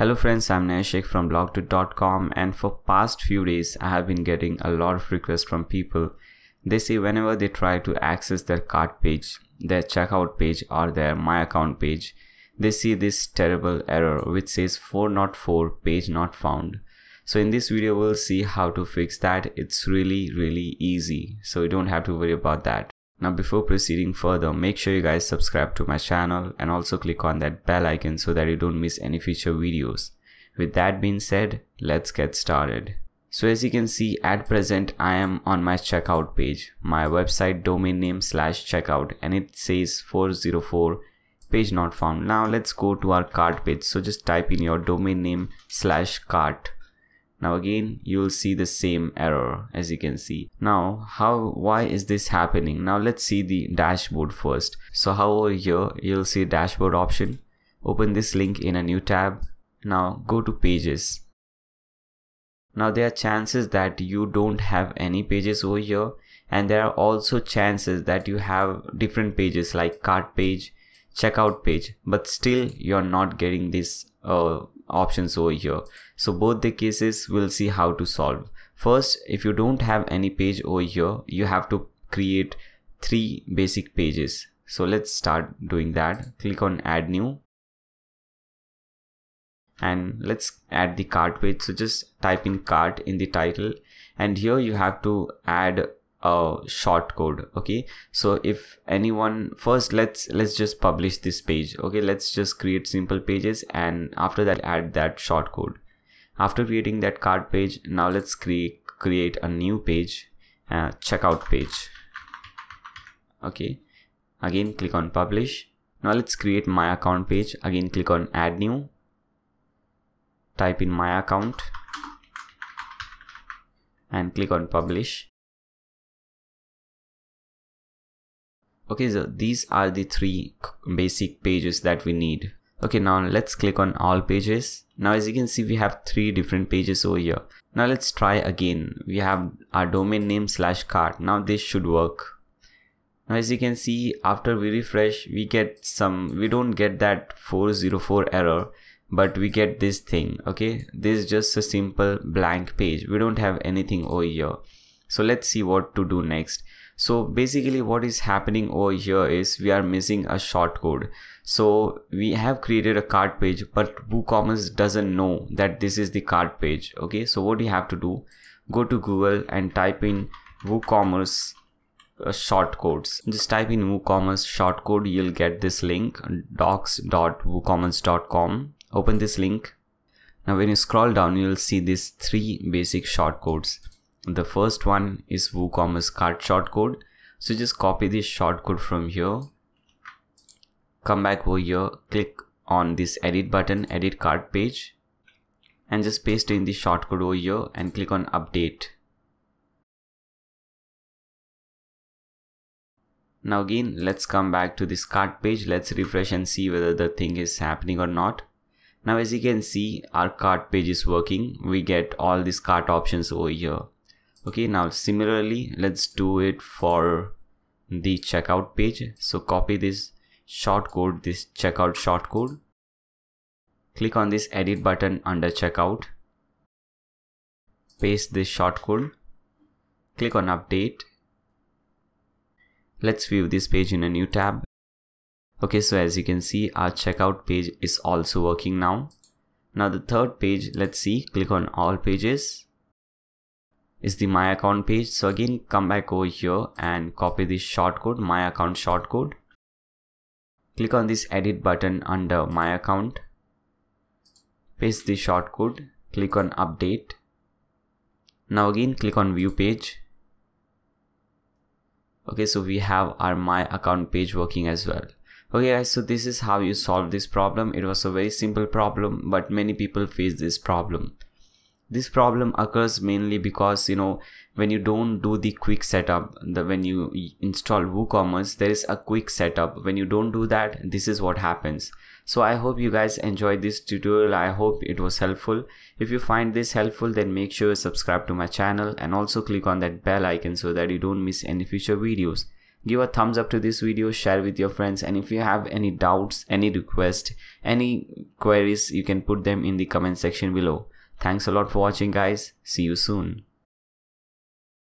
Hello friends, I'm Nayyar Shaikh from bloggdude.com and for past few days I have been getting a lot of requests from people. They say whenever they try to access their cart page, their checkout page or their my account page, they see this terrible error which says 404 page not found. So in this video we'll see how to fix that. It's really really easy so you don't have to worry about that. Now before proceeding further, make sure you guys subscribe to my channel and also click on that bell icon so that you don't miss any future videos. With that being said, let's get started. So as you can see at present I am on my checkout page, my website domain name slash checkout and it says 404 page not found. Now let's go to our cart page. So just type in your domain name slash cart now again you will see the same error as you can see. Now how why is this happening? Now let's see the dashboard first. So how over here you'll see dashboard option. Open this link in a new tab. Now go to pages. Now there are chances that you don't have any pages over here and there are also chances that you have different pages like cart page checkout page but still you're not getting this uh, options over here. So both the cases we'll see how to solve. First if you don't have any page over here you have to create three basic pages. So let's start doing that. Click on add new. And let's add the cart page. So just type in cart in the title. And here you have to add a short code okay? So if anyone first let's let's just publish this page okay? Let's just create simple pages and after that add that short code. After creating that cart page now let's create create a new page uh, checkout page okay? Again click on publish. Now let's create my account page. Again click on add new. Type in my account and click on publish okay so these are the three basic pages that we need. Okay now let's click on all pages. Now as you can see we have three different pages over here. Now let's try again. We have our domain name slash cart. Now this should work. Now as you can see after we refresh we get some we don't get that 404 error but we get this thing. Okay this is just a simple blank page. We don't have anything over here. So let's see what to do next so basically what is happening over here is we are missing a short code. So we have created a cart page but woocommerce doesn't know that this is the cart page okay? So what you have to do? Go to google and type in woocommerce uh, short codes. Just type in woocommerce short code you'll get this link docs.woocommerce.com open this link. Now when you scroll down you'll see these three basic short codes the first one is WooCommerce cart shortcode. So just copy this shortcode from here. Come back over here, click on this edit button, edit cart page and just paste in the shortcode over here and click on update. Now again, let's come back to this cart page. Let's refresh and see whether the thing is happening or not. Now as you can see, our cart page is working. We get all these cart options over here okay now similarly let's do it for the checkout page. So copy this short code this checkout short code. Click on this edit button under checkout. Paste this short code. Click on update. Let's view this page in a new tab. Okay so as you can see our checkout page is also working now. Now the third page let's see. Click on all pages is the my account page. So again come back over here and copy this shortcode my account shortcode click on this edit button under my account. Paste the shortcode click on update. Now again click on view page. Okay so we have our my account page working as well. Okay guys so this is how you solve this problem. It was a very simple problem but many people face this problem this problem occurs mainly because you know when you don't do the quick setup the when you install woocommerce there is a quick setup. When you don't do that this is what happens. So i hope you guys enjoyed this tutorial. I hope it was helpful. If you find this helpful then make sure you subscribe to my channel and also click on that bell icon so that you don't miss any future videos. Give a thumbs up to this video share with your friends and if you have any doubts any request any queries you can put them in the comment section below thanks a lot for watching guys. See you soon